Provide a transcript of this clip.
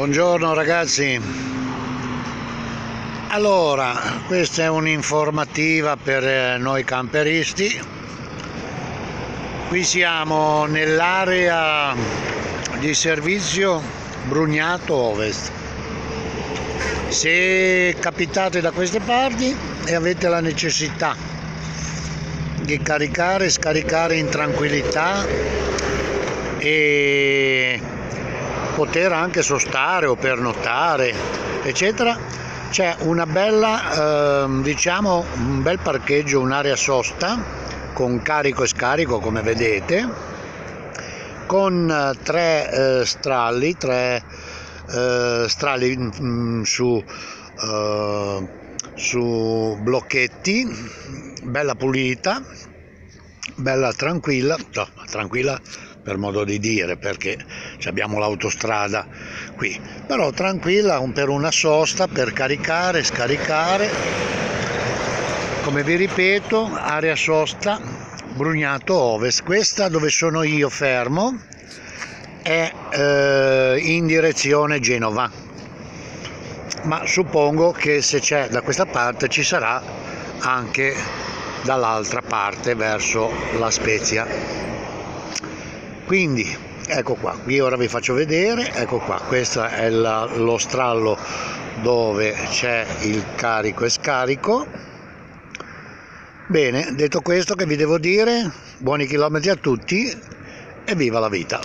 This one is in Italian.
Buongiorno ragazzi. Allora, questa è un'informativa per eh, noi camperisti. Qui siamo nell'area di servizio Brugnato Ovest. Se capitate da queste parti e avete la necessità di caricare e scaricare in tranquillità e poter anche sostare o pernottare, eccetera, c'è una bella, eh, diciamo, un bel parcheggio, un'area sosta con carico e scarico come vedete, con eh, tre eh, stralli, tre eh, stralli mh, mm, su, eh, su blocchetti, bella pulita, bella tranquilla, no, tranquilla per modo di dire, perché abbiamo l'autostrada qui, però tranquilla per una sosta, per caricare, scaricare, come vi ripeto, area sosta, Brugnato Ovest, questa dove sono io fermo è eh, in direzione Genova, ma suppongo che se c'è da questa parte ci sarà anche dall'altra parte verso la Spezia quindi ecco qua qui ora vi faccio vedere ecco qua questo è la, lo strallo dove c'è il carico e scarico. Bene detto questo che vi devo dire? Buoni chilometri a tutti e viva la vita